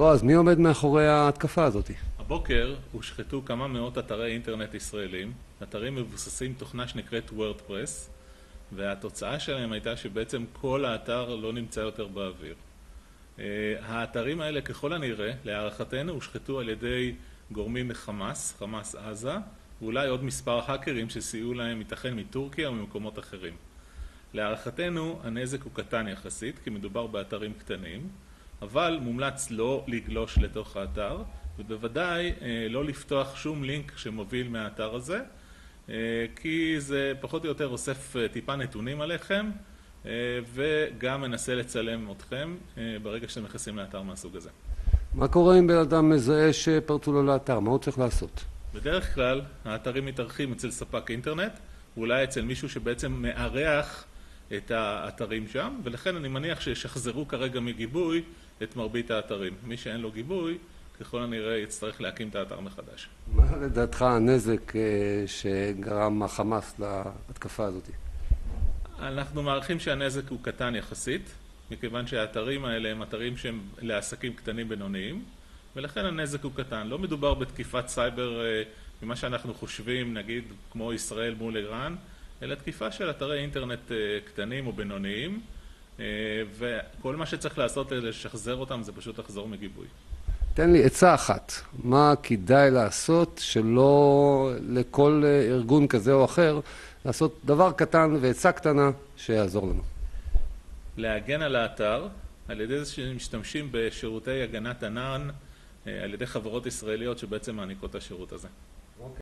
בועז, מי עומד מאחורי ההתקפה הזאת? הבוקר הושחתו כמה מאות אתרי אינטרנט ישראלים, אתרים מבוססים תוכנה שנקראת וורדפרס, והתוצאה שלהם הייתה שבעצם כל האתר לא נמצא יותר באוויר. האתרים האלה ככל הנראה, להערכתנו, הושחתו על ידי גורמים מחמאס, חמאס עזה, ואולי עוד מספר האקרים שסייעו להם ייתכן מטורקיה או ממקומות אחרים. להערכתנו הנזק הוא קטן יחסית, כי מדובר באתרים קטנים, אבל מומלץ לא לגלוש לתוך האתר, ובוודאי לא לפתוח שום לינק שמוביל מהאתר הזה, כי זה פחות או יותר אוסף טיפה נתונים עליכם, וגם מנסה לצלם אתכם ברגע שאתם נכנסים לאתר מהסוג הזה. מה קורה אם בן אדם מזהה שפרצו לו לאתר? מה הוא צריך לעשות? בדרך כלל האתרים מתארחים אצל ספק אינטרנט, ואולי אצל מישהו שבעצם מארח את האתרים שם, ולכן אני מניח שישחזרו כרגע מגיבוי את מרבית האתרים. מי שאין לו גיבוי, ככל הנראה יצטרך להקים את האתר מחדש. מה לדעתך הנזק שגרם החמאס להתקפה הזאת? אנחנו מעריכים שהנזק הוא קטן יחסית, מכיוון שהאתרים האלה הם אתרים שהם לעסקים קטנים בינוניים, ולכן הנזק הוא קטן. לא מדובר בתקיפת סייבר ממה שאנחנו חושבים, נגיד כמו ישראל מול איראן, אלא תקיפה של אתרי אינטרנט קטנים או בינוניים, וכל מה שצריך לעשות כדי לשחזר אותם זה פשוט לחזור מגיבוי. תן לי עצה אחת, מה כדאי לעשות שלא לכל ארגון כזה או אחר לעשות דבר קטן ועצה קטנה שיעזור לנו. להגן על האתר על ידי זה שמשתמשים בשירותי הגנת ענן על ידי חברות ישראליות שבעצם מעניקות את השירות הזה.